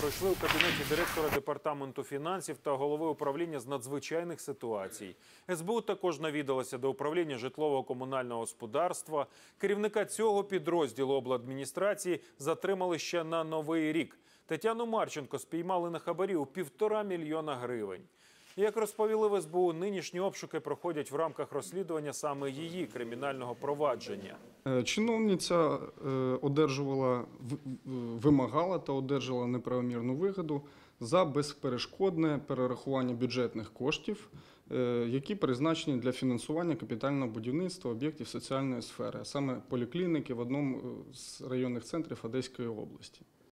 пройшли у кабінеті директора департаменту фінансів та голови управління з надзвичайних ситуацій. СБУ також навідалося до управління житлово-комунального господарства. Керівника цього підрозділу обладміністрації затримали ще на новий рік. Тетяну Марченко спіймали на хабарі у півтора мільйона гривень. Як розповіли в СБУ, нинішні обшуки проходять в рамках розслідування саме її кримінального провадження. Е, Чиновниця е, одержувала, вимагала та одержала неправомірну вигоду за безперешкодне перерахування бюджетних коштів, е, які призначені для фінансування капітального будівництва об'єктів соціальної сфери, саме поліклініки в одному з районних центрів Одеської області.